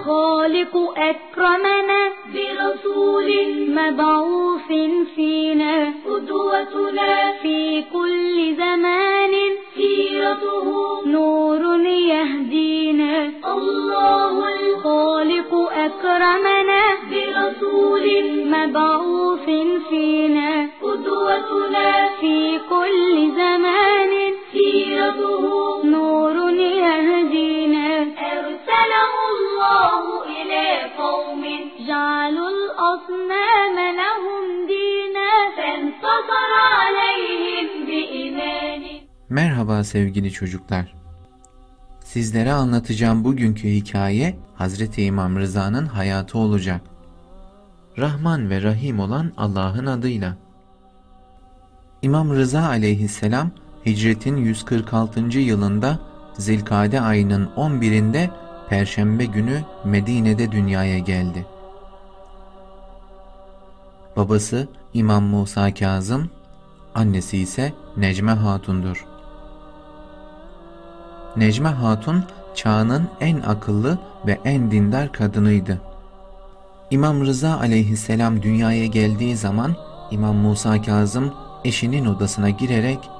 الخالق أكرمنا برسول مبعوث فينا قدوتنا في كل زمان سيرته نور يهدينا الله الخالق أكرمنا برسول مبعوث فينا قدوتنا في كل زمان سيرته الله إلى قوم جعلوا الأصنام لهم دينا فانتصر عليهم بإيمان Merhaba sevgili çocuklar. Sizlere anlatacağım bugünkü hikaye Hazreti İmam Rıza'nın hayatı olacak. Rahman ve Rahim olan Allah'ın adıyla. İmam Rıza aleyhisselam hicretin 146. yılında Zilkade ayının 11'inde Perşembe günü Medine'de dünyaya geldi. Babası İmam Musa Kazım, annesi ise Necme Hatun'dur. Necme Hatun çağının en akıllı ve en dindar kadınıydı. İmam Rıza aleyhisselam dünyaya geldiği zaman İmam Musa Kazım eşinin odasına girerek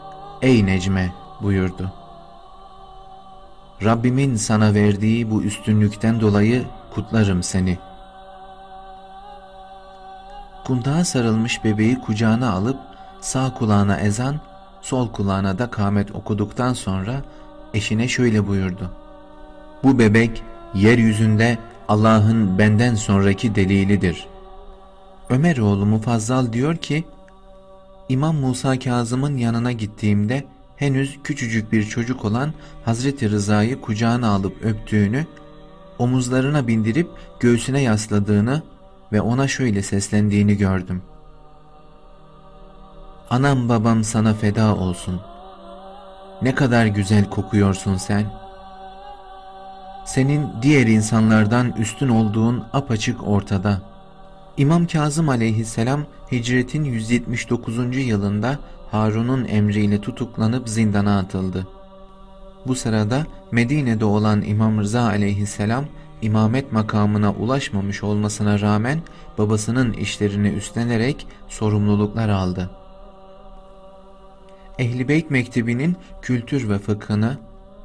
''Ey Necme'' buyurdu. Rabbimin sana verdiği bu üstünlükten dolayı kutlarım seni. Kundağa sarılmış bebeği kucağına alıp sağ kulağına ezan, sol kulağına da kâmet okuduktan sonra eşine şöyle buyurdu. Bu bebek yeryüzünde Allah'ın benden sonraki delilidir. Ömer oğlu Mufazzal diyor ki, İmam Musa Kazım'ın yanına gittiğimde henüz küçücük bir çocuk olan Hazreti Rıza'yı kucağına alıp öptüğünü, omuzlarına bindirip göğsüne yasladığını ve ona şöyle seslendiğini gördüm. Anam babam sana feda olsun. Ne kadar güzel kokuyorsun sen. Senin diğer insanlardan üstün olduğun apaçık ortada. İmam Kazım aleyhisselam hicretin 179. yılında Harun'un emriyle tutuklanıp zindana atıldı. Bu sırada Medine'de olan İmam Rıza aleyhisselam imamet makamına ulaşmamış olmasına rağmen babasının işlerini üstlenerek sorumluluklar aldı. Ehli Beyt Mektebi'nin kültür ve fıkhını,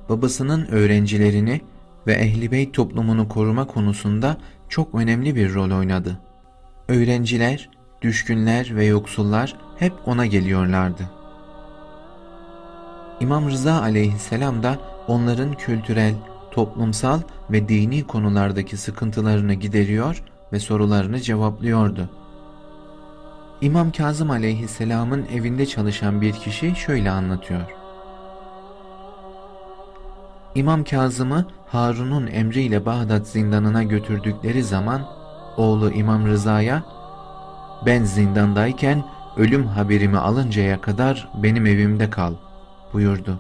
babasının öğrencilerini ve Ehli Beyt toplumunu koruma konusunda çok önemli bir rol oynadı. Öğrenciler, düşkünler ve yoksullar hep ona geliyorlardı. İmam Rıza aleyhisselam da onların kültürel, toplumsal ve dini konulardaki sıkıntılarını gideriyor ve sorularını cevaplıyordu. İmam Kazım aleyhisselamın evinde çalışan bir kişi şöyle anlatıyor. İmam Kazım'ı Harun'un emriyle Bağdat zindanına götürdükleri zaman oğlu İmam Rıza'ya ben zindandayken ölüm haberimi alıncaya kadar benim evimde kal buyurdu.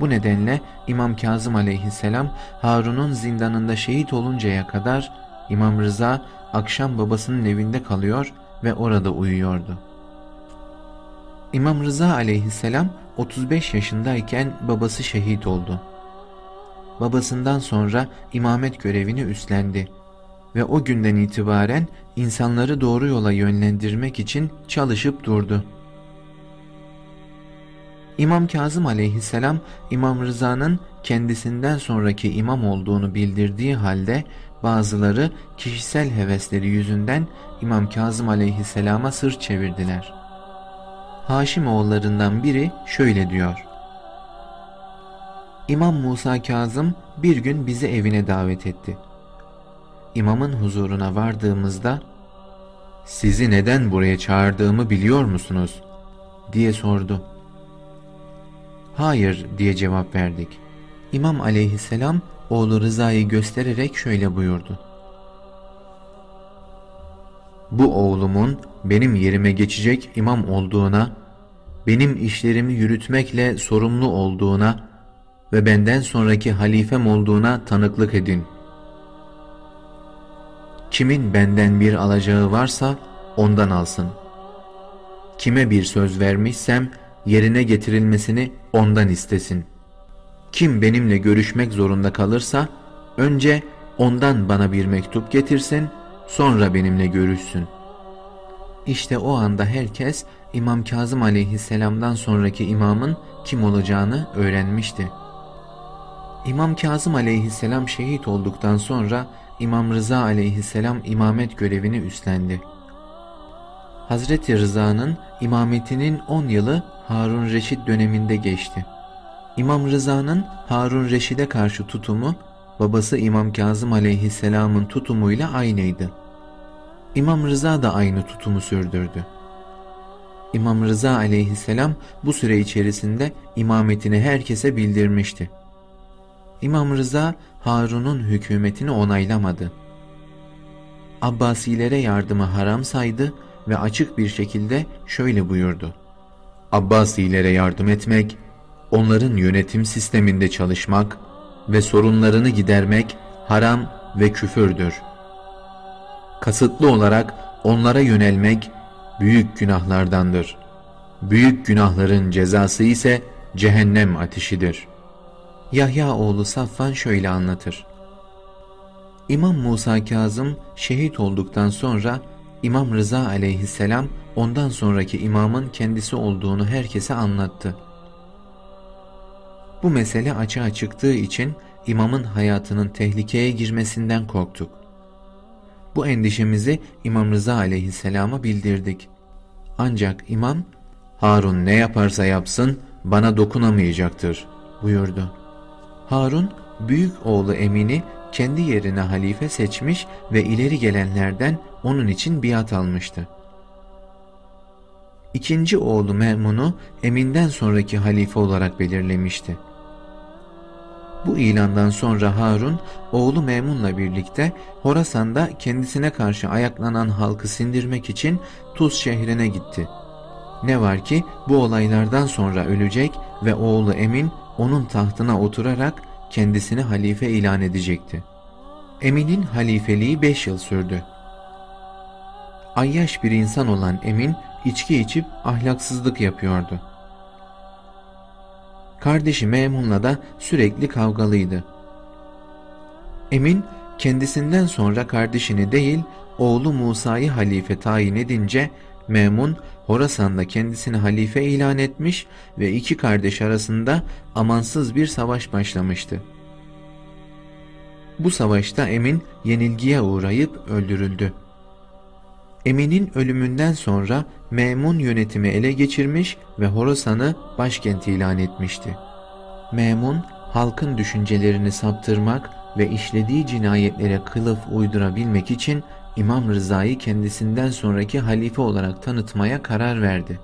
Bu nedenle İmam Kazım aleyhisselam Harun'un zindanında şehit oluncaya kadar İmam Rıza akşam babasının evinde kalıyor ve orada uyuyordu. İmam Rıza aleyhisselam 35 yaşındayken babası şehit oldu. Babasından sonra imamet görevini üstlendi ve o günden itibaren insanları doğru yola yönlendirmek için çalışıp durdu. İmam Kazım aleyhisselam İmam Rıza'nın kendisinden sonraki imam olduğunu bildirdiği halde bazıları kişisel hevesleri yüzünden İmam Kazım aleyhisselama sırt çevirdiler. Haşim oğullarından biri şöyle diyor. İmam Musa Kazım bir gün bizi evine davet etti. İmamın huzuruna vardığımızda sizi neden buraya çağırdığımı biliyor musunuz? diye sordu. Hayır diye cevap verdik. İmam aleyhisselam oğlu Rıza'yı göstererek şöyle buyurdu. Bu oğlumun benim yerime geçecek imam olduğuna, benim işlerimi yürütmekle sorumlu olduğuna ve benden sonraki halifem olduğuna tanıklık edin. Kimin benden bir alacağı varsa ondan alsın. Kime bir söz vermişsem yerine getirilmesini ondan istesin. Kim benimle görüşmek zorunda kalırsa Önce ondan bana bir mektup getirsin, sonra benimle görüşsün. İşte o anda herkes İmam Kazım aleyhisselamdan sonraki imamın kim olacağını öğrenmişti. İmam Kazım aleyhisselam şehit olduktan sonra İmam Rıza aleyhisselam imamet görevini üstlendi. Hazreti Rıza'nın imametinin 10 yılı Harun Reşit döneminde geçti. İmam Rıza'nın Harun Reşid'e karşı tutumu babası İmam Kazım aleyhisselamın tutumuyla aynıydı. İmam Rıza da aynı tutumu sürdürdü. İmam Rıza aleyhisselam bu süre içerisinde imametini herkese bildirmişti. İmam Rıza Harun'un hükümetini onaylamadı. Abbasilere yardımı haram saydı ve açık bir şekilde şöyle buyurdu. Abbasilere yardım etmek, onların yönetim sisteminde çalışmak ve sorunlarını gidermek haram ve küfürdür. Kasıtlı olarak onlara yönelmek büyük günahlardandır. Büyük günahların cezası ise cehennem ateşidir. Yahya oğlu Safvan şöyle anlatır. İmam Musa Kazım şehit olduktan sonra İmam Rıza aleyhisselam ondan sonraki imamın kendisi olduğunu herkese anlattı. Bu mesele açığa çıktığı için imamın hayatının tehlikeye girmesinden korktuk. Bu endişemizi İmam Rıza aleyhisselama bildirdik. Ancak imam, Harun ne yaparsa yapsın bana dokunamayacaktır buyurdu. Harun, büyük oğlu Emin'i kendi yerine halife seçmiş ve ileri gelenlerden onun için biat almıştı. İkinci oğlu Memun'u Emin'den sonraki halife olarak belirlemişti. Bu ilandan sonra Harun, oğlu Memun'la birlikte Horasan'da kendisine karşı ayaklanan halkı sindirmek için Tuz şehrine gitti. Ne var ki bu olaylardan sonra ölecek ve oğlu Emin onun tahtına oturarak kendisini halife ilan edecekti. Emin'in halifeliği beş yıl sürdü. Ayyaş bir insan olan Emin içki içip ahlaksızlık yapıyordu. Kardeşi Memun'la da sürekli kavgalıydı. Emin kendisinden sonra kardeşini değil oğlu Musa'yı halife tayin edince Memun Horasan'da kendisini halife ilan etmiş ve iki kardeş arasında amansız bir savaş başlamıştı. Bu savaşta Emin yenilgiye uğrayıp öldürüldü. Emin'in ölümünden sonra Memun yönetimi ele geçirmiş ve Horasan'ı başkent ilan etmişti. Memun, halkın düşüncelerini saptırmak ve işlediği cinayetlere kılıf uydurabilmek için İmam Rıza'yı kendisinden sonraki halife olarak tanıtmaya karar verdi.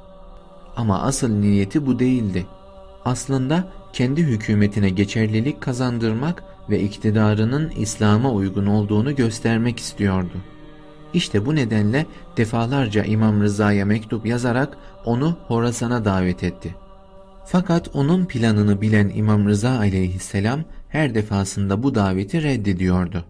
Ama asıl niyeti bu değildi. Aslında kendi hükümetine geçerlilik kazandırmak ve iktidarının İslam'a uygun olduğunu göstermek istiyordu. İşte bu nedenle defalarca İmam Rıza'ya mektup yazarak onu Horasan'a davet etti. Fakat onun planını bilen İmam Rıza aleyhisselam her defasında bu daveti reddediyordu.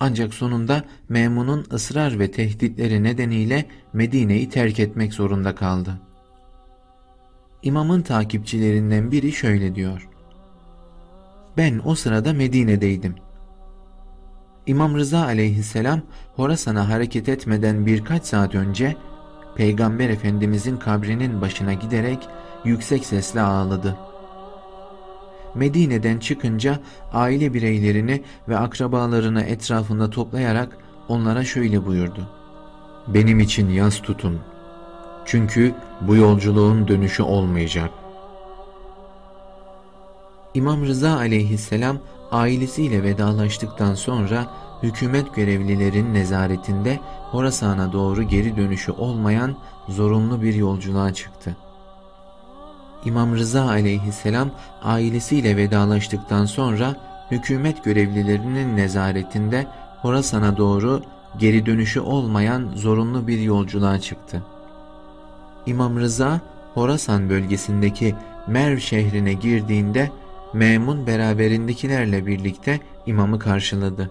Ancak sonunda Memun'un ısrar ve tehditleri nedeniyle Medine'yi terk etmek zorunda kaldı. İmamın takipçilerinden biri şöyle diyor. Ben o sırada Medine'deydim. İmam Rıza aleyhisselam Horasan'a hareket etmeden birkaç saat önce Peygamber Efendimizin kabrinin başına giderek yüksek sesle ağladı. Medine'den çıkınca aile bireylerini ve akrabalarını etrafında toplayarak onlara şöyle buyurdu. Benim için yaz tutun. Çünkü bu yolculuğun dönüşü olmayacak. İmam Rıza aleyhisselam ailesiyle vedalaştıktan sonra hükümet görevlilerin nezaretinde Horasan'a doğru geri dönüşü olmayan zorunlu bir yolculuğa çıktı. İmam Rıza aleyhisselam ailesiyle vedalaştıktan sonra hükümet görevlilerinin nezaretinde Horasan'a doğru geri dönüşü olmayan zorunlu bir yolculuğa çıktı. İmam Rıza Horasan bölgesindeki Merv şehrine girdiğinde Memun beraberindekilerle birlikte imamı karşıladı.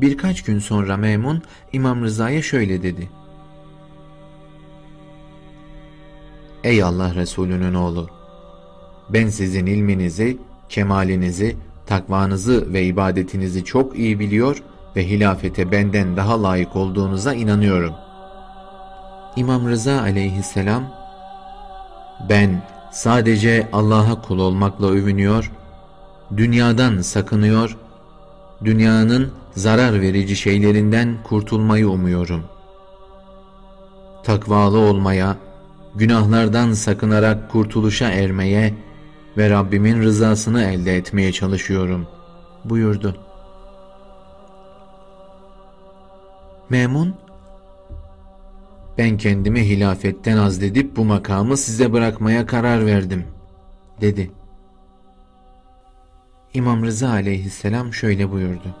Birkaç gün sonra Memun İmam Rıza'ya şöyle dedi. Ey Allah Resulü'nün oğlu! Ben sizin ilminizi, kemalinizi takvanızı ve ibadetinizi çok iyi biliyor ve hilafete benden daha layık olduğunuza inanıyorum. İmam Rıza aleyhisselam, ben sadece Allah'a kul olmakla övünüyor, dünyadan sakınıyor, dünyanın zarar verici şeylerinden kurtulmayı umuyorum. Takvalı olmaya, günahlardan sakınarak kurtuluşa ermeye ve Rabbimin rızasını elde etmeye çalışıyorum buyurdu. Memun, ben kendimi hilafetten azledip bu makamı size bırakmaya karar verdim, dedi. İmam Rıza aleyhisselam şöyle buyurdu.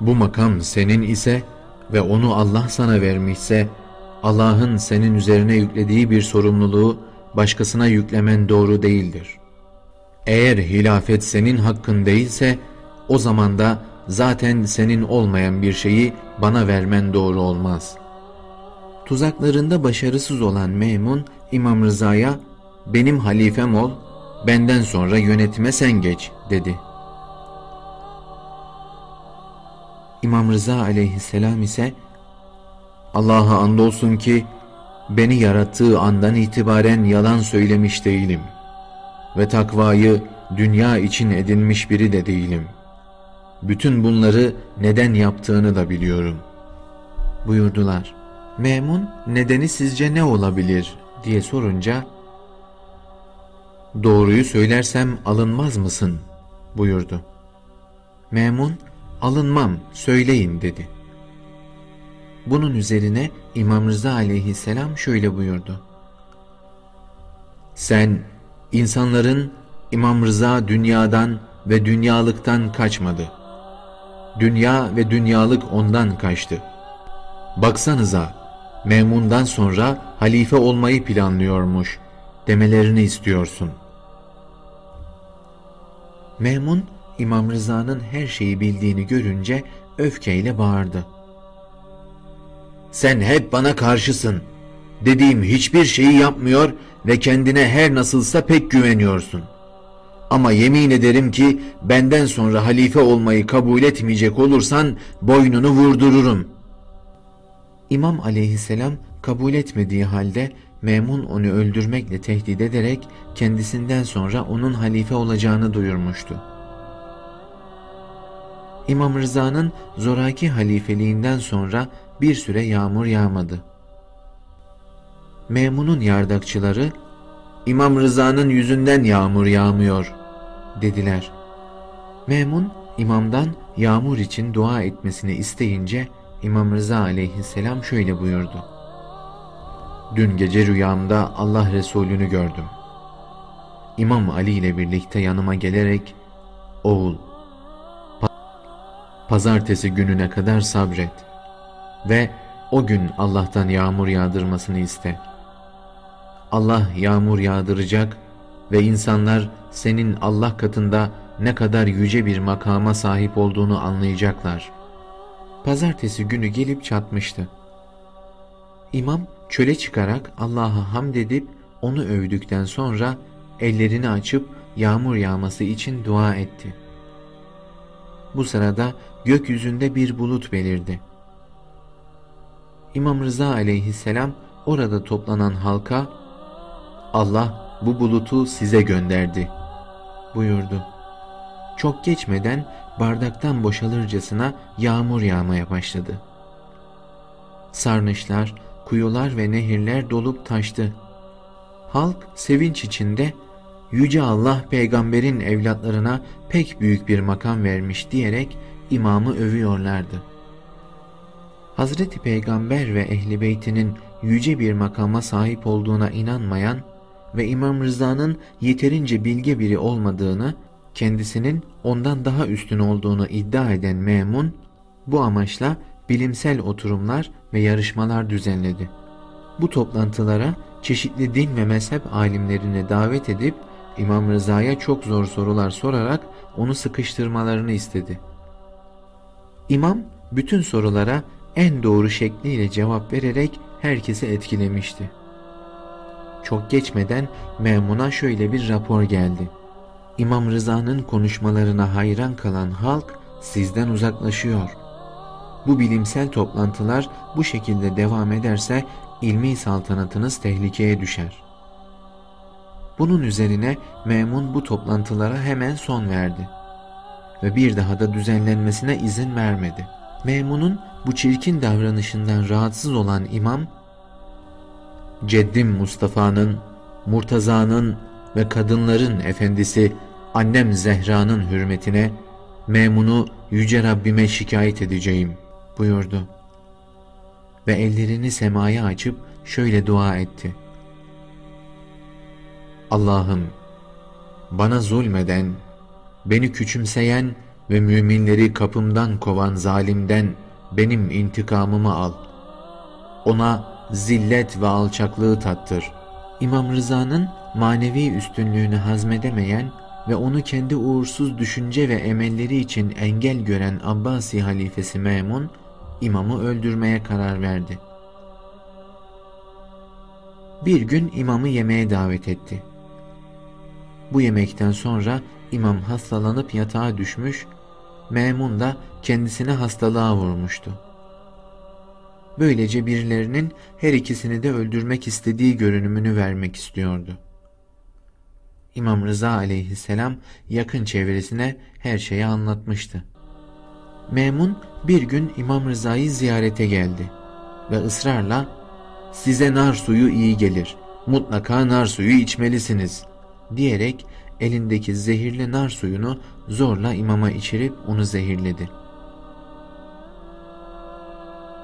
Bu makam senin ise ve onu Allah sana vermişse, Allah'ın senin üzerine yüklediği bir sorumluluğu başkasına yüklemen doğru değildir. Eğer hilafet senin hakkın değilse, o zaman da zaten senin olmayan bir şeyi bana vermen doğru olmaz. Tuzaklarında başarısız olan Meymun, İmam Rıza'ya, benim halifem ol, benden sonra yönetime sen geç, dedi. İmam Rıza aleyhisselam ise, Allah'a andolsun ki, beni yarattığı andan itibaren yalan söylemiş değilim ve takvayı dünya için edinmiş biri de değilim. Bütün bunları neden yaptığını da biliyorum. Buyurdular. Memun nedeni sizce ne olabilir diye sorunca Doğruyu söylersem alınmaz mısın? buyurdu. Memun alınmam söyleyin dedi. Bunun üzerine İmam Rıza aleyhisselam şöyle buyurdu. Sen insanların İmam Rıza dünyadan ve dünyalıktan kaçmadı. Dünya ve dünyalık ondan kaçtı. Baksanıza, Memun'dan sonra halife olmayı planlıyormuş demelerini istiyorsun. Memun, İmam Rıza'nın her şeyi bildiğini görünce öfkeyle bağırdı. Sen hep bana karşısın. Dediğim hiçbir şeyi yapmıyor ve kendine her nasılsa pek güveniyorsun. Ama yemin ederim ki benden sonra halife olmayı kabul etmeyecek olursan boynunu vurdururum. İmam aleyhisselam kabul etmediği halde Memun onu öldürmekle tehdit ederek kendisinden sonra onun halife olacağını duyurmuştu. İmam Rıza'nın zoraki halifeliğinden sonra bir süre yağmur yağmadı. Memun'un yardakçıları, İmam Rıza'nın yüzünden yağmur yağmıyor dediler. Memun, imamdan yağmur için dua etmesini isteyince İmam Rıza aleyhisselam şöyle buyurdu. Dün gece rüyamda Allah Resulü'nü gördüm. İmam Ali ile birlikte yanıma gelerek, Oğul, pazartesi gününe kadar sabret ve o gün Allah'tan yağmur yağdırmasını iste. Allah yağmur yağdıracak ve insanlar senin Allah katında ne kadar yüce bir makama sahip olduğunu anlayacaklar. Pazartesi günü gelip çatmıştı. İmam çöle çıkarak Allah'a hamd edip onu övdükten sonra ellerini açıp yağmur yağması için dua etti. Bu sırada gökyüzünde bir bulut belirdi. İmam Rıza aleyhisselam orada toplanan halka Allah bu bulutu size gönderdi buyurdu. Çok geçmeden bardaktan boşalırcasına yağmur yağmaya başladı. Sarnıçlar, kuyular ve nehirler dolup taştı. Halk sevinç içinde Yüce Allah peygamberin evlatlarına pek büyük bir makam vermiş diyerek imamı övüyorlardı. Hazreti Peygamber ve Ehli Beytinin yüce bir makama sahip olduğuna inanmayan ve İmam Rıza'nın yeterince bilge biri olmadığını, kendisinin ondan daha üstün olduğunu iddia eden Memun, bu amaçla bilimsel oturumlar ve yarışmalar düzenledi. Bu toplantılara çeşitli din ve mezhep alimlerini davet edip İmam Rıza'ya çok zor sorular sorarak onu sıkıştırmalarını istedi. İmam bütün sorulara en doğru şekliyle cevap vererek herkesi etkilemişti. Çok geçmeden Memun'a şöyle bir rapor geldi. İmam Rıza'nın konuşmalarına hayran kalan halk sizden uzaklaşıyor. Bu bilimsel toplantılar bu şekilde devam ederse ilmi saltanatınız tehlikeye düşer. Bunun üzerine Memun bu toplantılara hemen son verdi ve bir daha da düzenlenmesine izin vermedi. Memun'un bu çirkin davranışından rahatsız olan imam, Ceddim Mustafa'nın, Murtaza'nın ve kadınların efendisi annem Zehra'nın hürmetine Memun'u Yüce Rabbime şikayet edeceğim buyurdu. Ve ellerini semaya açıp şöyle dua etti. Allah'ım bana zulmeden, beni küçümseyen ve müminleri kapımdan kovan zalimden benim intikamımı al. Ona zillet ve alçaklığı tattır. İmam Rıza'nın manevi üstünlüğünü hazmedemeyen ve onu kendi uğursuz düşünce ve emelleri için engel gören Abbasi halifesi Memun, imamı öldürmeye karar verdi. Bir gün imamı yemeğe davet etti. Bu yemekten sonra imam hastalanıp yatağa düşmüş, Memun da kendisine hastalığa vurmuştu. Böylece birilerinin her ikisini de öldürmek istediği görünümünü vermek istiyordu. İmam Rıza aleyhisselam yakın çevresine her şeyi anlatmıştı. Memun bir gün İmam Rıza'yı ziyarete geldi ve ısrarla size nar suyu iyi gelir, mutlaka nar suyu içmelisiniz diyerek elindeki zehirli nar suyunu zorla imama içirip onu zehirledi.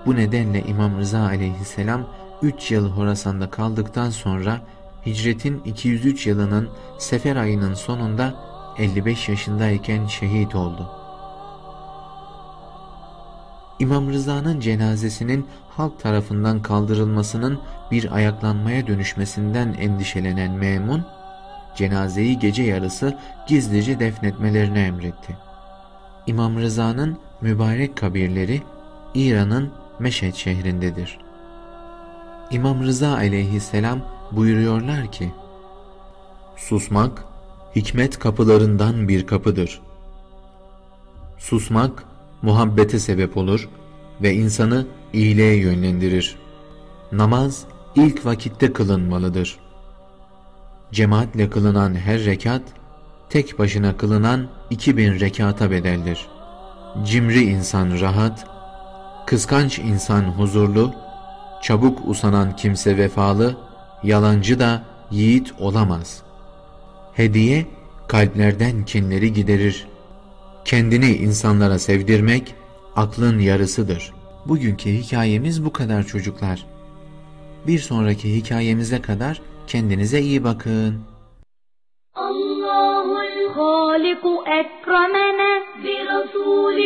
Bu nedenle İmam Rıza aleyhisselam 3 yıl Horasan'da kaldıktan sonra hicretin 203 yılının sefer ayının sonunda 55 yaşındayken şehit oldu. İmam Rıza'nın cenazesinin halk tarafından kaldırılmasının bir ayaklanmaya dönüşmesinden endişelenen Memun, cenazeyi gece yarısı gizlice defnetmelerini emretti. İmam Rıza'nın mübarek kabirleri İran'ın Meşhed şehrindedir. İmam Rıza aleyhisselam buyuruyorlar ki, Susmak, hikmet kapılarından bir kapıdır. Susmak, muhabbete sebep olur ve insanı iyiliğe yönlendirir. Namaz, ilk vakitte kılınmalıdır. Cemaatle kılınan her rekat, tek başına kılınan iki bin rekata bedeldir. Cimri insan rahat, kıskanç insan huzurlu, çabuk usanan kimse vefalı, yalancı da yiğit olamaz. Hediye, kalplerden kinleri giderir. Kendini insanlara sevdirmek, aklın yarısıdır. Bugünkü hikayemiz bu kadar çocuklar. Bir sonraki hikayemize kadar Kendinize iyi bakın. الله الخالق أكرمنا برسول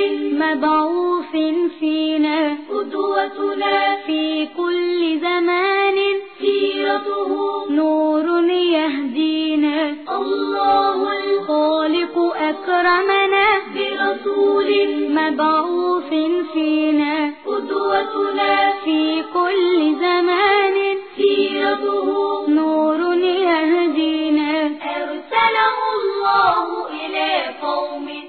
مبعوث فينا قدوتنا في كل زمان سيرته نور يهدينا الله الخالق أكرمنا برسول مبعوث فينا قدوتنا في كل زمان سيرته الله إلى قوم